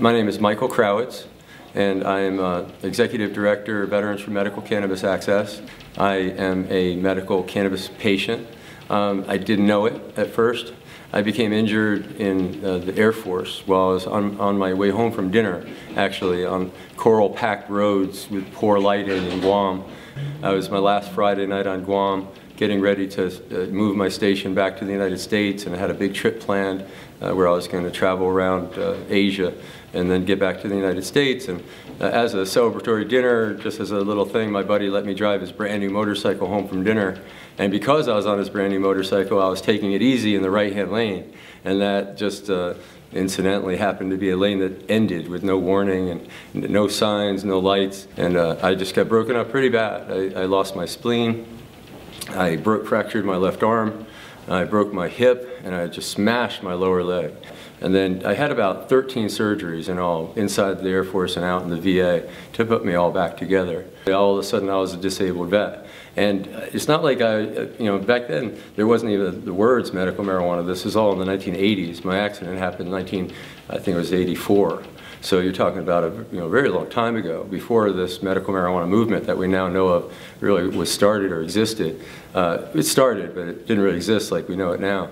My name is Michael Krawitz, and I am uh, Executive Director of Veterans for Medical Cannabis Access. I am a medical cannabis patient. Um, I didn't know it at first. I became injured in uh, the Air Force while I was on, on my way home from dinner, actually, on coral-packed roads with poor lighting in Guam. It was my last Friday night on Guam getting ready to uh, move my station back to the United States and I had a big trip planned uh, where I was going to travel around uh, Asia and then get back to the United States. And uh, as a celebratory dinner, just as a little thing, my buddy let me drive his brand new motorcycle home from dinner. And because I was on his brand new motorcycle, I was taking it easy in the right-hand lane. And that just uh, incidentally happened to be a lane that ended with no warning and no signs, no lights. And uh, I just got broken up pretty bad. I, I lost my spleen. I broke, fractured my left arm, I broke my hip, and I just smashed my lower leg. And then I had about 13 surgeries in all, inside the Air Force and out in the VA, to put me all back together. All of a sudden I was a disabled vet. And it's not like I, you know, back then there wasn't even the words medical marijuana. This is all in the 1980s. My accident happened in 19, I think it was 84. So you're talking about a you know, very long time ago, before this medical marijuana movement that we now know of really was started or existed. Uh, it started, but it didn't really exist like we know it now.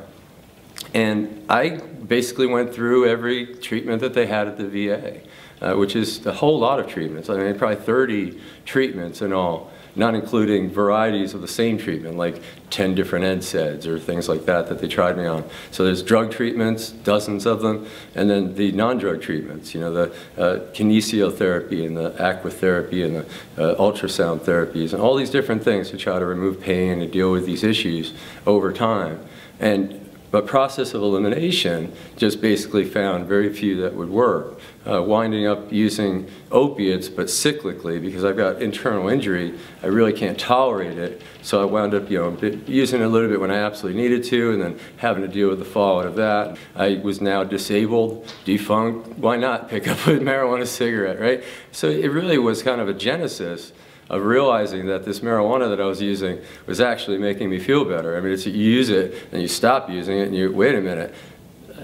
And I basically went through every treatment that they had at the VA, uh, which is a whole lot of treatments. I mean, probably 30 treatments in all not including varieties of the same treatment, like 10 different NSAIDs or things like that that they tried me on. So there's drug treatments, dozens of them, and then the non-drug treatments, you know, the uh, kinesiotherapy and the aquatherapy and the uh, ultrasound therapies and all these different things to try to remove pain and deal with these issues over time. And but process of elimination just basically found very few that would work. Uh, winding up using opiates, but cyclically, because I've got internal injury, I really can't tolerate it. So I wound up, you know, using it a little bit when I absolutely needed to, and then having to deal with the fallout of that. I was now disabled, defunct. Why not pick up a marijuana cigarette, right? So it really was kind of a genesis of realizing that this marijuana that I was using was actually making me feel better. I mean, it's you use it and you stop using it and you, wait a minute,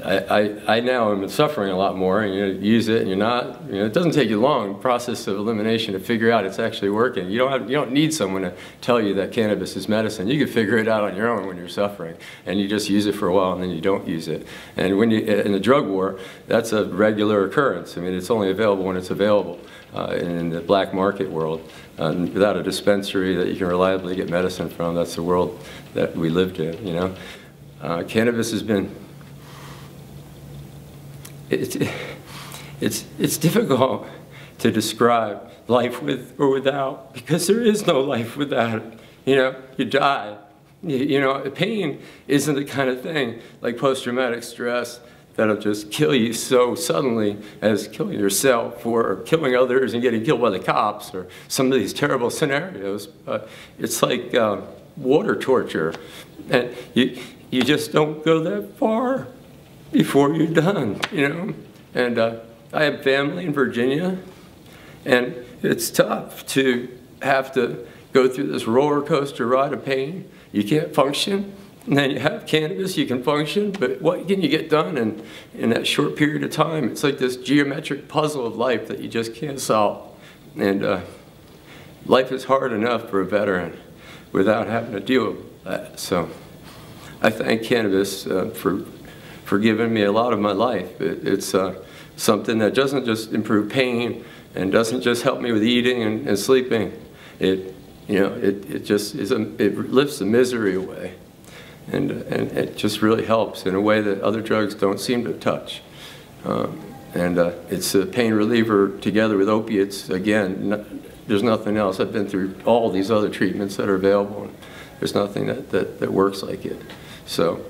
I, I, I, now am suffering a lot more and you use it and you're not, you know, it doesn't take you long process of elimination to figure out it's actually working. You don't, have, you don't need someone to tell you that cannabis is medicine. You can figure it out on your own when you're suffering and you just use it for a while and then you don't use it. And when you, in the drug war, that's a regular occurrence. I mean, it's only available when it's available uh, in the black market world. Uh, without a dispensary that you can reliably get medicine from, that's the world that we lived in, you know. Uh, cannabis has been it's, it's, it's difficult to describe life with or without because there is no life without it. You know, you die. You, you know, pain isn't the kind of thing like post-traumatic stress that'll just kill you so suddenly as killing yourself or killing others and getting killed by the cops or some of these terrible scenarios. But it's like uh, water torture. And you, you just don't go that far before you're done, you know. And uh, I have family in Virginia, and it's tough to have to go through this roller coaster ride of pain. You can't function, and then you have cannabis, you can function, but what can you get done in, in that short period of time? It's like this geometric puzzle of life that you just can't solve. And uh, life is hard enough for a veteran without having to deal with that. So I thank cannabis uh, for forgiven me a lot of my life. It, it's uh, something that doesn't just improve pain and doesn't just help me with eating and, and sleeping. It, you know, it, it just is a, it lifts the misery away. And, and it just really helps in a way that other drugs don't seem to touch. Um, and uh, it's a pain reliever together with opiates. Again, no, there's nothing else. I've been through all these other treatments that are available. There's nothing that, that, that works like it. So